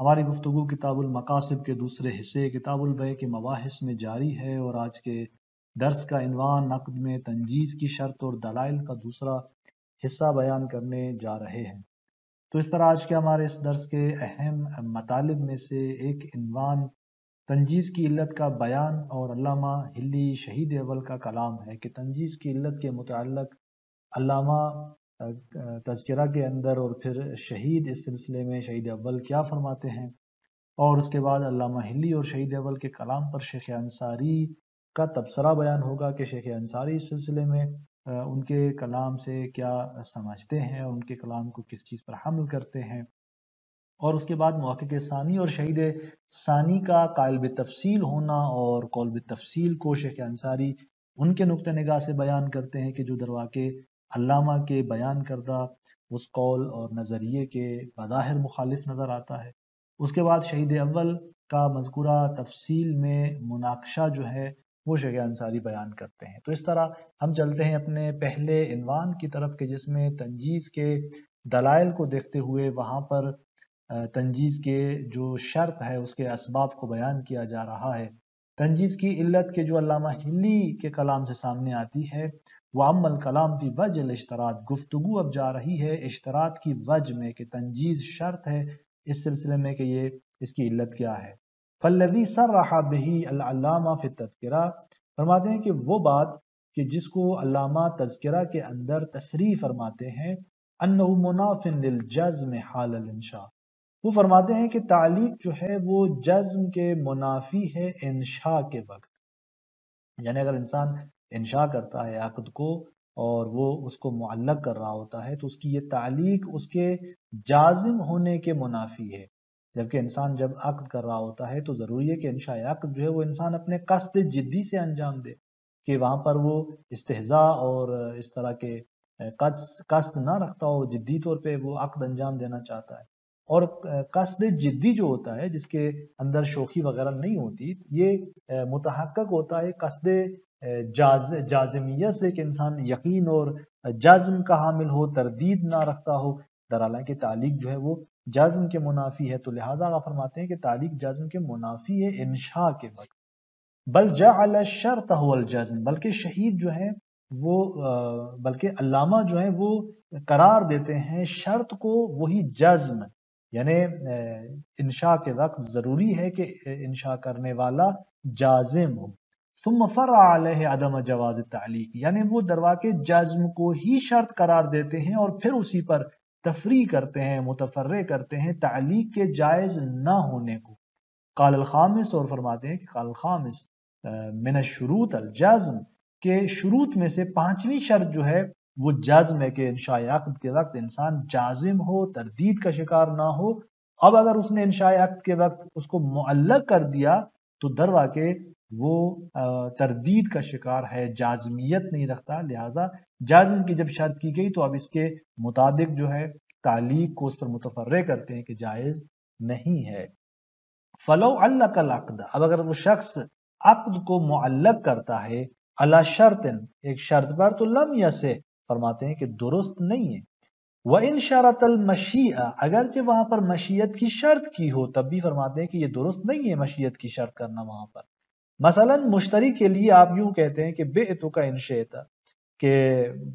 हमारी गुफ्तगु किताबुल मकासिब के दूसरे हिस्से किताबुल बय के मबाहिस में जारी है और आज के दर्स का इनवान नकद में तंजीज़ की शर्त और दलाइल का दूसरा हिस्सा बयान करने जा रहे हैं। तो इस तरह आज के हमारे इस दर्स के अहम मतालिब में से एक इनवान तंजीज़ की इल्लत का बयान और अल्लामा हिल्ली शहीद अवल का कलाम है कि तंजीज़ की इल्लत के मुतल्लक अल्लामा तस्करा के अंदर और फिर शहीद इस सिलसिले में शहीद अव्वल क्या फरमाते हैं? और उसके बाद अल्लामा हिली और शहीद अव्वल के कलाम पर शेख अंसारी का तबसरा बयान होगा कि शेख अंसारी इस सिलसिले में उनके कलाम से क्या समझते हैं, उनके कलाम को किस चीज़ पर हमल करते हैं। और उसके बाद मौके सानी और शहीद सानी का कायल तफसील होना और कौल तफसील को शेख अंसारी उनके नुक़ नगाह से बयान करते हैं कि जो दरवा के अल्लामा के बयान करदा, उस कौल और नज़रिए के बज़ाहिर मुखालिफ नज़र आता है। उसके बाद शहीद अव्वल का मजकूरा तफसील में मुनाकशा जो है वो शेख अंसारी बयान करते हैं। तो इस तरह हम चलते हैं अपने पहले इनवान की तरफ़ के, जिसमें तंजीज़ के दलाइल को देखते हुए वहाँ पर तंजीज़ के जो शर्त है, उसके इसबाब को बयान किया जा रहा है। तंजीज़ की इल्लत के जो अल्लामा हिली के कलाम से सामने आती है वामल कलाम की वज इश्तरात गुफ्तगु अब जा रही है। इश्तरात की वज में कि तंजीज़ शर्त है, इस सिलसिले में कि ये, इसकी इल्लत क्या है। फल्लवी सर रहा बही अल्लामा फिर तस्करा फरमाते हैं कि वो बात कि जिसको अल्लामा तस्करा के अंदर तसरी फरमाते हैं, अन्नहु मुनाफिन हाल इंशा। वो फरमाते हैं कि तालीक जो है वो जज्म के मुनाफी है इंशा के वक्त। यानी अगर इंसान इंशा करता है अकद को और वो उसको मुअल्लक कर रहा होता है तो उसकी ये तालीक उसके जाजिम होने के मुनाफी है। जबकि इंसान जब अक्द कर रहा होता है तो ज़रूरी है कि इंशा अक्द जो है वो इंसान अपने कस्त जिद्दी से अंजाम दे, कि वहाँ पर वो इस्तेजा और इस तरह के कस्त ना रखता हो, जिद्दी तौर पे वो अक्द अंजाम देना चाहता है। और कस्त जिद्दी जो होता है, जिसके अंदर शोखी वगैरह नहीं होती, ये मुतहक़ होता है कस्त जाज, जाजमियत से कि इंसान यकीन और जज्म का हामिल हो, तरदीद ना रखता हो। दराला की तालीक जो है वो जज्म के मुनाफी है तो लिहाजा आप फरमाते हैं कि तालीक जज्म के मुनाफी है इंशा के वक्त बल जल शर्त जज्म, बल्कि शहीद जो है, वो बल्कि अल्लामा जो है, वो करार देते हैं शर्त को वही जज्म। यानी इंशा के वक्त ज़रूरी है कि इंशा करने वाला जाजिम हो। तुम फर अदम जवाज तालीक, यानी वो दरवा के जज्म को ही शर्त करार देते हैं और फिर उसी पर तफरी करते हैं, मुतफर्रे करते हैं, तालीक के जायज़ ना होने को। काल खामिस और फरमाते हैं कि काल खामिस मिन शुरूत अल जज्म, के शुरूत में से पांचवी शर्त जो है, वो जज्म है कि इंशायाकत के वक्त इंसान जाजिम हो, तरदीद का शिकार ना हो। अब अगर उसने इंशायाकत के वक्त उसको मुअल्लक कर दिया तो दरवा के वो तरदीद का शिकार है, जाजमियत नहीं रखता। लिहाजा जाजम की जब शर्त की गई तो अब इसके मुताबिक जो है, तालीक को उस पर मुतफर करते हैं कि जायज़ नहीं है। फलो अल्लाकद अब अगर वो शख्स अकद को मुअल्लक करता है, अला शर्त एक शर्त पर तो लम से फरमाते हैं कि दुरुस्त नहीं है। वह इन शरत मशिया अगरचे वहाँ पर मशीयत की शर्त की हो, तब भी फरमाते हैं कि ये दुरुस्त नहीं है मशीयत की शर्त करना वहाँ पर। मसलन मुश्तरी के लिए आप यूँ कहते हैं कि बे तो का इनशेता, कि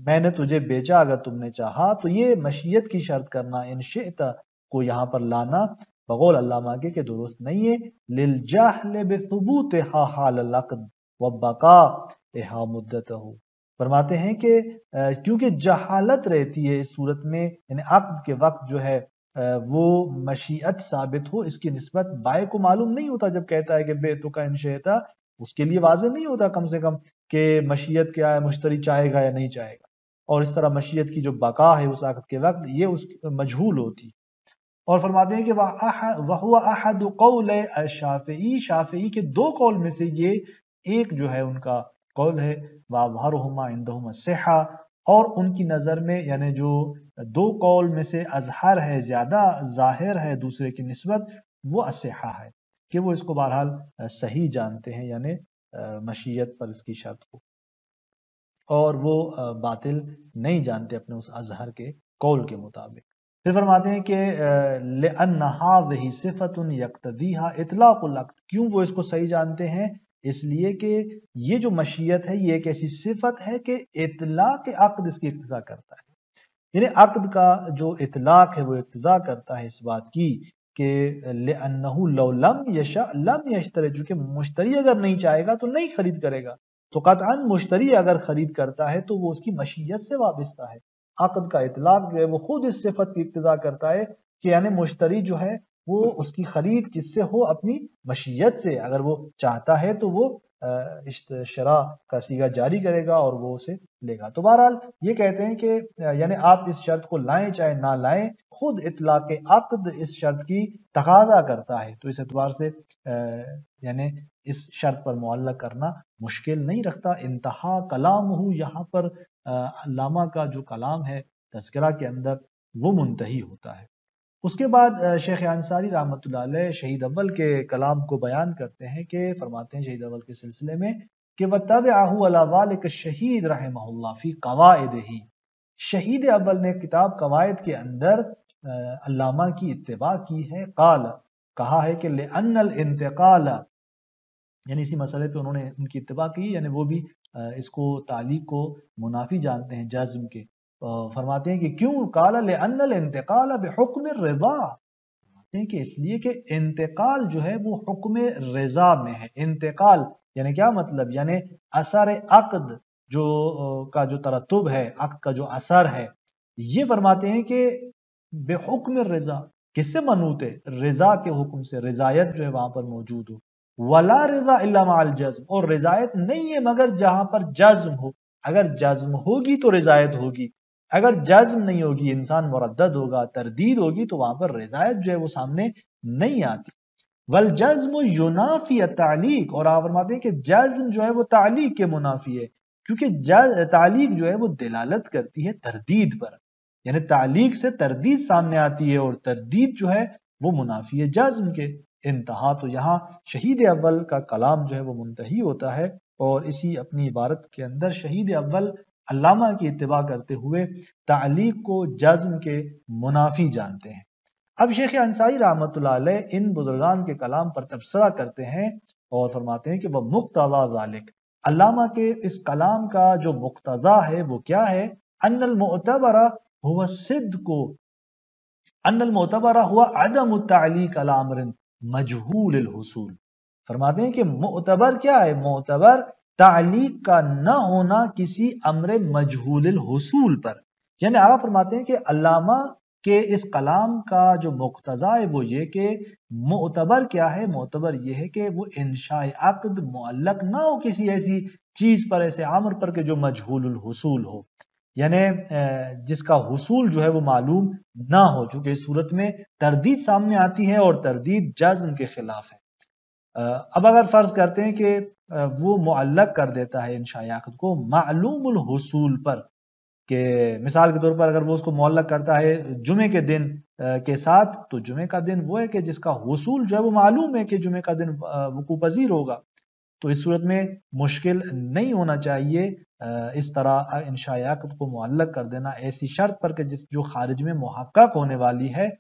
मैंने तुझे बेचा अगर तुमने चाहा तो ये मशीयत की शर्त करना, इनशेता को यहाँ पर लाना, बगौल अल्लाह मागे के दुरुस्त नहीं है। लिल लिलजाहल बेसबूत हा हाल लकद व बका हा मुद्दत हो फरमाते हैं कि क्योंकि जहालत रहती है इस सूरत में, यानी अक्द के वक्त जो है वो मशीयत साबित हो, इसकी नस्बत बाय को मालूम नहीं होता जब कहता है कि बेतु का इनशेता उसके लिए वाजह नहीं होता कम से कम कि मशीयत क्या है मुश्तरी चाहेगा या नहीं चाहेगा। और इस तरह मशीयत की जो बका है उस आकत के वक्त, ये उस मजहूल होती। और फरमाते हैं कि वह अहद कौल शाफी शाफी के दो कौल में से ये एक जो है उनका कौल है वाहरुमा इंदहुमा सेहा और उनकी नज़र में, यानी जो दो कौल में से अजहर है ज़्यादा, ज़ाहिर है दूसरे की नस्बत, वो असहा है। कि वो इसको बहरहाल सही जानते हैं, यानी मशीयत पर इसकी शर्त को। और वो बातिल नहीं जानते अपने उस अजहर के कौल के मुताबिक। फिर फरमाते हैं कि वही सिफत यकतदीहा इतलाक़ क्यों वो इसको सही जानते हैं? इसलिए कि ये जो मशीयत है, ये एक ऐसी सिफत है कि इतला के अकद इसकी इतजा करता है। यानी अकद का जो इतलाक है, वो इतजा करता है इस बात की कि लम यशा, लम यशतरे चूँकि मुश्तरी अगर नहीं चाहेगा तो नहीं खरीद करेगा। तो कतान मुश्तरी अगर खरीद करता है तो वो उसकी मशीयत से वाबस्ता है। आकद का इतलाक जो है वो खुद इस सिफत की इतजा करता है कि यानी मुश्तरी जो है वो उसकी खरीद किससे हो? अपनी मशीयत से। अगर वो चाहता है तो वो शरा का सीगा जारी करेगा और वो उसे लेगा। तो बहरहाल, ये कहते हैं कि यानी आप इस शर्त को लाएँ चाहे ना लाएँ, खुद इतला के अकद इस शर्त की तकाजा करता है। तो इस एतबार से यानी इस शर्त पर मुल्ला करना मुश्किल नहीं रखता। इंतहा कलाम हूँ यहाँ पर अलामा का जो कलाम है तस्करा के अंदर वो मुंतही होता है। उसके बाद शेख अंसारी रहमत शहीद अव्वल के कलाम को बयान करते हैं कि फरमाते हैं शहीद अव्वल के सिलसिले में कि वह तब आहू शहीद रहमफ़ी कवायद ही। शहीद अव्वल ने किताब कवायद के अंदर अल्लामा की इतबा की है। काल, कहा है कि अनल इंतकाल, यानी इसी मसले पे उन्होंने उनकी इतबा की, यानी वो भी इसको ताली को मुनाफी जानते हैं जज्म के। फरमाते हैं कि क्यों? काला ले इंतकाल बेहुक्म रजा फरमाते हैं कि इसलिए कि इंतकाल जो है वो हुक्म रजा में है। इंतकाल यानी क्या मतलब? यानी असर अकद जो का जो तरतुब है अक का जो असर है। ये फरमाते हैं कि बेहुक्म रजा। किससे मनूत है? रजा के हुक्म से। रजायत जो है वहाँ पर मौजूद हो। वला रजा इलामाल जज्म। और रजायत नहीं है मगर जहाँ पर जज्म हो। अगर जज्म होगी तो रजायत होगी। अगर जज्म नहीं होगी, इंसान मुरद होगा, तरदीद होगी तो वहाँ पर रजायत जो है वो सामने नहीं आती। वल जज्म युनाफी तालीक और आप फरमाते हैं कि जज्म जो है वो तालीक के मुनाफी है, क्योंकि तालीक जो है वो दिलालत करती है तरदीद पर। यानी तालीक से तरदीद सामने आती है, और तरदीद जो है वो मुनाफी है जज्म के। इंतहा तो यहाँ शहीद अव्वल का कलाम जो है वो मुंतही होता है, और इसी अपनी इबारत के अंदर शहीद अव्वल अल्लामा की इतबा करते हुए तालीक को जज्म के मुनाफी जानते हैं। अब शेख अंसारी रहमत इन बुजुर्गान के कलाम पर तबसरा करते हैं और फरमाते हैं कि वह मुख्तवा अल्लामा के इस कलाम का जो मुख्तजा है, वो क्या है? अनल मोतबरा हुआ सिद्ध को अनल मोतबरा हुआ अदम तालीक अलामरन मजहूल फरमाते हैं कि मोतबर क्या है? मोतबर तालीक का न होना किसी अमर मजहूल हसूल पर। यानी आप फरमाते हैं कि अल्लामा के इस कलाम का जो मुख्तजा है, वो ये कि मोतबर क्या है? मोतबर ये है कि वो इंशा अकद मुअल्लक ना हो किसी ऐसी चीज़ पर, ऐसे आमर पर के जो मजहूल हसूल हो। यानी जिसका हसूल जो है वो मालूम ना हो, चूँकि इस सूरत में तरदीद सामने आती है और तरदीद जज्म के खिलाफ है। अब अगर फ़र्ज़ करते हैं कि वो मुअल्लक कर देता है इन शायाकत को मालूम हसूल पर के मिसाल के तौर पर अगर वो उसको मुअल्लक करता है जुमे के दिन के साथ तो जुमे का दिन वो है कि जिसका हसूल जो है वो मालूम है कि जुमे का दिन वकू पजीर होगा। तो इस सूरत में मुश्किल नहीं होना चाहिए इस तरह इन शायाकत को मुअल्लक कर देना ऐसी शर्त पर कि जिस, जो खारिज में मुहक्क होने वाली है,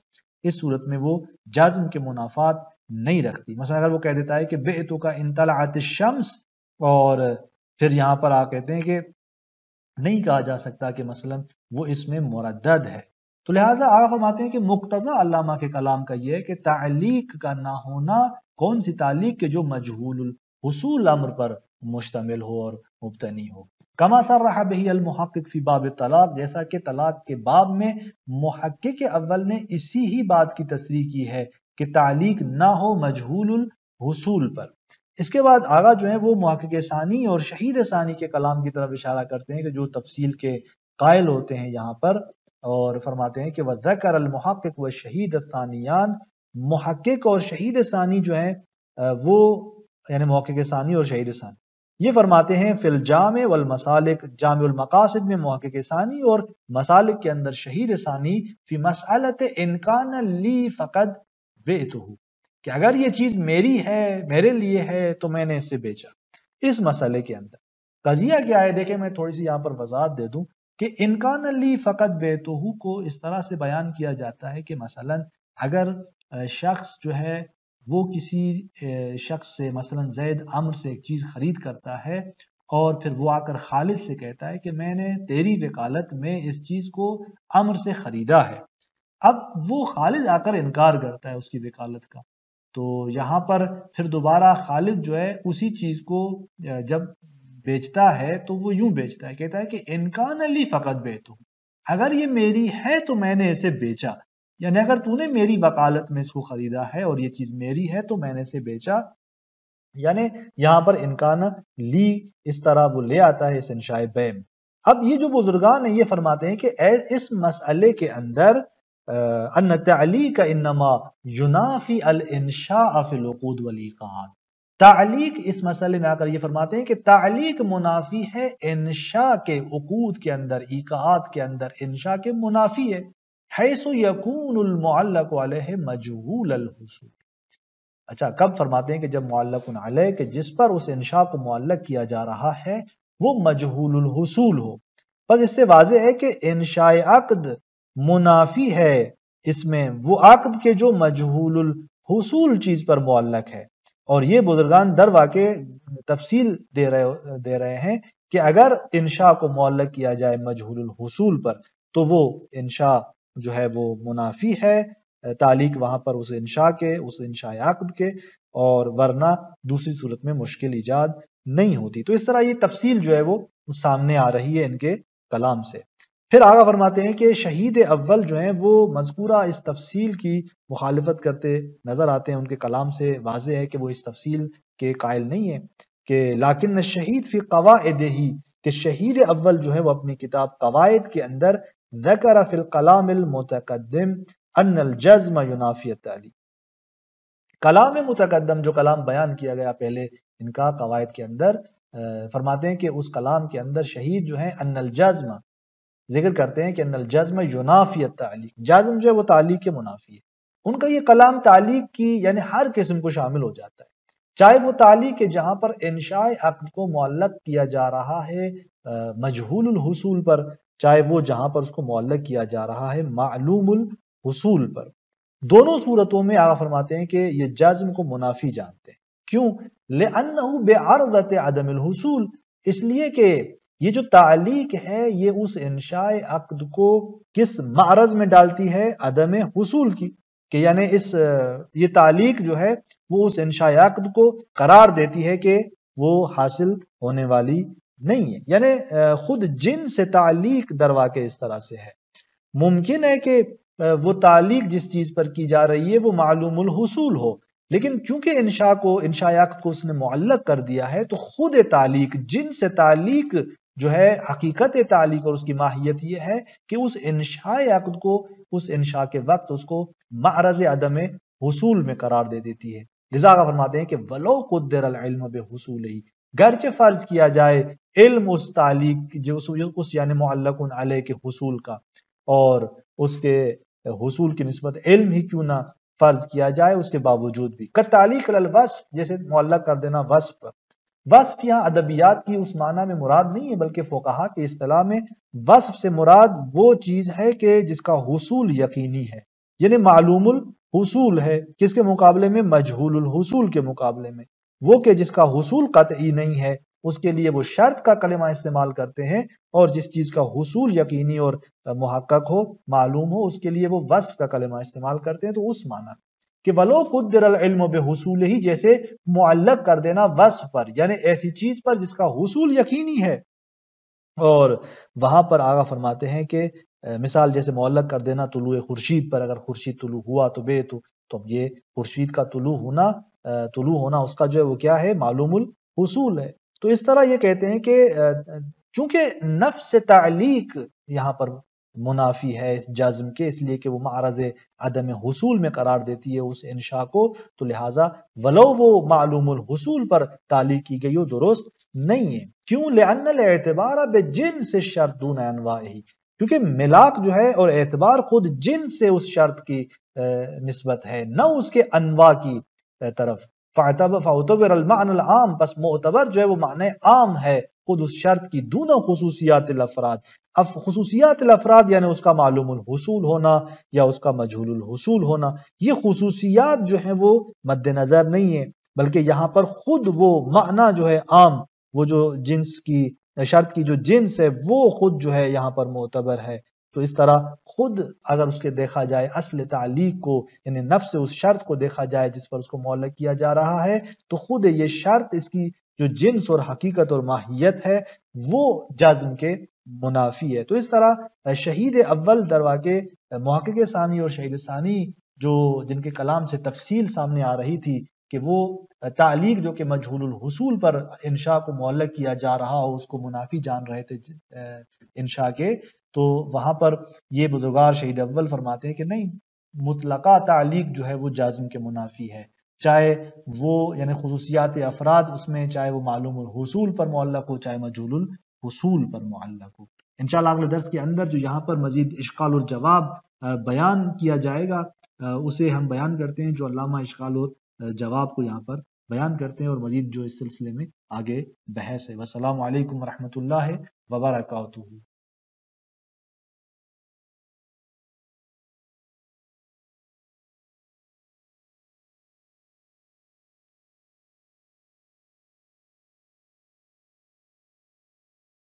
इस सूरत में वो जज्म के मुनाफात नहीं रखती। मसला अगर वो कह देता है कि बेतु का इंतलात शम्स, और फिर यहाँ पर आ कहते हैं कि नहीं कहा जा सकता कि मसलन वो इसमें मुरदद है। तो लिहाजा आप फरमाते हैं कि मुख्तजा अल्लामा के कलाम का यह है कि तालीक का ना होना कौन सी तालीक के जो मजहूल अम्र पर मुश्तमिल हो और मुबतनी हो। कमा सर रहा बही अलमहक़ फ़ी बाब तलाक, जैसा कि तलाक के बाब में महक्क अव्वल ने इसी ही बात की तस्री की है कि तालीक ना हो मजहूल हसूल पर। इसके बाद आगा जो है वो महक़ सानी और शहीद सानी के कलाम की तरफ़ इशारा करते हैं कि जो तफसील के कायल होते हैं यहाँ पर और फरमाते हैं कि वह ज़कर अलमहक़ व शहीद सानियान महक़ और शहीद सानी जो है वो यानी महक़ सानी और शहीद सानी। ये फरमाते हैं फिल जाम वल मसालिक जाम मकासद में महक़ सानी और मसालिक के अंदर शहीद सानी, फ़ी मसालत इनकान ली फ़कत बेतहू कि अगर ये चीज़ मेरी है, मेरे लिए है तो मैंने इसे बेचा। इस मसले के अंदर, कजिया क्या है? देखे, मैं थोड़ी सी यहाँ पर वजाहत दे दूँ कि इनकान अली फ़कत बेतहू को इस तरह से बयान किया जाता है कि मसलन अगर शख्स जो है, वो किसी शख्स से मसलन जैद अम्र से एक चीज़ खरीद करता है और फिर वो आकर खालिद से कहता है कि मैंने तेरी वकालत में इस चीज़ को अम्र से खरीदा है। अब वो खालिद आकर इनकार करता है उसकी वकालत का। तो यहाँ पर फिर दोबारा खालिद जो है उसी चीज़ को जब बेचता है तो वो यूँ बेचता है, कहता है कि इनकान अली फ़कत बेतू। अगर ये मेरी है तो मैंने इसे बेचा। यानी अगर तूने मेरी वकालत में इसको खरीदा है और ये चीज़ मेरी है तो मैंने इसे बेचा। यानी यहाँ पर इनकान ली, इस तरह वो ले आता है इस इंशाए बैम। अब ये जो बुजुर्गान है ये फरमाते हैं कि इस मसले के अंदर अन तली का इनमा युनाफी अल इंशा फिलूद वलीकात तालीक इस मसले में आकर ये फरमाते हैं कि तालीक मुनाफी है इंशा के उकूद के अंदर इकात के अंदर इंशा के मुनाफी है। हैसु यकून मजहूल अच्छा कब फरमाते हैं कि जब अलह, के जिस पर उस इंशा को मुअल्लक किया जा रहा है, वो मजहूल हो। पर इससे वाजे है कि इंशा अकद मुनाफी है। इसमें वो आकद के जो मजहूल चीज़ पर मुअल्लक है। और ये बुजुर्गान दर वाके तफसील दे रहे दे रहे हैं कि अगर इंशा को मुअल्लक किया जाए मजहूल पर तो वो इंशा जो है वो मुनाफी है। तालीक वहाँ पर उस इंशा के, उस इंशायाकद के, और वरना दूसरी सूरत में मुश्किल ईजाद नहीं होती। तो इस तरह ये तफसील जो है वो सामने आ रही है इनके कलाम से। फिर आगा फरमाते हैं कि शहीद अव्वल जो हैं, वो मजकूरा इस तफसील की मुखालफत करते नज़र आते हैं। उनके कलाम से वाज है कि वो इस तफसील के कायल नहीं है कि लाकिन शहीद फ़ी कवाद ही, कि शहीद अव्वल जो है, वो अपनी किताब कवायद के अंदर जकर फिल कलामकदम अनल जज्म युनाफियत अली। कलाम मुतकदम जो कलाम बयान किया गया पहले इनका कवायद के अंदर फरमाते हैं कि उस कलाम के अंदर शहीद जो है अनल जज्म ज़िक्र करते हैं कि अनल जज्म तालीक जज्म जो है वो तालीक के मुनाफी है। उनका ये कलाम तालीक की यानी हर किस्म को शामिल हो जाता है। चाहे वो तालीक है जहाँ पर इंशाए अक्द को मुअल्लक किया जा रहा है मजहूल पर, चाहे वो जहाँ पर उसको मुअल्लक किया जा रहा है हसूल पर। दोनों सूरतों में आगा फरमाते हैं कि ये जज्म को मुनाफी जानते हैं। क्यों? ले बेआरत अदम हसूल। इसलिए कि ये जो तालीक है, ये उस इंशाए अक्द को किस मारज में डालती है? अदम हसूल की। कि यानी इस, ये तालीक जो है, वो उस इंशाए अक्द को करार देती है कि वो हासिल होने वाली नहीं है। यानी खुद जिन से तालीक दरवा के इस तरह से है। मुमकिन है कि वो तालीक जिस चीज़ पर की जा रही है, वो मालूम हसूल हो। लेकिन चूँकि इंशा को इंशायात को उसने मुअल्लक कर दिया है तो खुद तालीक, जिन से तालीक जो है हकीकत तालीक और उसकी माहियत ये है कि उस इंशायात को उस इंशा के वक्त उसको मारज अदम हसूल में करार दे देती है। लिजा फरमाते हैं कि वलो कुदर हसूल ही गर्च फ़र्ज़ किया जाए इल्म उस तालीक जो उस, उस यानी मुअल्लकुन अलह के हसूल का और उसके हसूल की नस्बत इल्म ही क्यों ना फ़र्ज़ किया जाए उसके बावजूद भी। कर तालीक वस्फ जैसे मुअल्लक कर देना वस्फ। वस्फ यहाँ अदबियात की उस माना में मुराद नहीं है, बल्कि फोकहा के इस्तलाह में वस्फ से मुराद वो चीज़ है कि जिसका हसूल यकीनी है। यानी मालूमुल हसूल है, किसके मुकाबले में? मजहूल हसूल के मुकाबले में। वो के जिसका हसूल कतई नहीं है, उसके लिए वो शर्त का कलमा इस्तेमाल करते हैं, और जिस चीज़ का हसूल यकीनी और मुहक्क हो, मालूम हो, उसके लिए वो वस्फ का कलमा इस्तेमाल करते हैं तो उस माना। कि वलो कुदरल्म बेहसूल ही जैसे मुअल्लक कर देना वस्फ पर यानी ऐसी चीज़ पर जिसका हसूल यकीनी है। और वहाँ पर आगा फरमाते हैं कि मिसाल जैसे मुअल्लक कर देना तुलु खुर्शीद पर अगर खुर्शीद तुलु हुआ तो बे तो, तो अब ये खुर्शीद का तुलु होना तुलु होना उसका जो है वो क्या है? मालूमुल हसूल है। तो इस तरह ये कहते हैं कि चूँकि नफ से तालीक यहाँ पर मुनाफी है इस जज्म के, इसलिए कि वो मारज अदम हसूल में करार देती है उस इंशा को। तो लिहाजा वलो वो मालूम हसूल पर ताली की गई हो दुरुस्त नहीं है। क्यों? लेअनल एतबार बेजिन से शर्त दून अनवा ही क्योंकि मिलाक जो है और एतबार खुद जिन से उस शर्त की नस्बत है, न उसके अनवा की तरफ़। आम, बस मोतबर जो है वो माने आम है। खुद उस शर्त की दोनों खसूसियात अफराद अब खसूसियात अफराद यानी उसका मालूम हसूल होना या उसका मजहूल हसूल होना ये खसूसियात जो है वो मद्देनजर नहीं है बल्कि यहाँ पर खुद वो माना जो है आम वो जो जिन्स की शर्त की जो जिन्स है वो खुद जो है यहाँ पर मोतबर है तो इस तरह खुद अगर उसके देखा जाए असल तालीक को यानी नफ्स उस शर्त को देखा जाए जिस पर उसको मौलक किया जा रहा है तो खुद ये शर्त इसकी जो जिन्स और हकीकत और माहियत है, वो जाजम के मुनाफी है। तो इस तरह शहीद अव्वल दरवा के महक़ सानी और शहीद सानी जो जिनके कलाम से तफसील सामने आ रही थी कि वो तालीक जो कि मजहूल हसूल पर इंशा को मौलक किया जा रहा हो उसको मुनाफी जान रहे थे इंशा के तो वहाँ पर ये बुजुर्गार शहीद अव्वल फरमाते हैं कि नहीं, मुतलका तालीक जो है वो जाजिम के मुनाफी है। चाहे वो, यानी खसूसियात अफराद उसमें, चाहे वो मालूम हसूल पर मुल्लक हो, चाहे मजहूल हसूल पर मुल्लक हो। इन अगले दर्स के अंदर जो यहाँ पर मजीद इश्काल और जवाब बयान किया जाएगा उसे हम बयान करते हैं जो अलामा इश्काल और जवाब को यहाँ पर बयान करते हैं और मजीद जो इस सिलसिले में आगे बहस है। वसलाम वरहमल वबरकू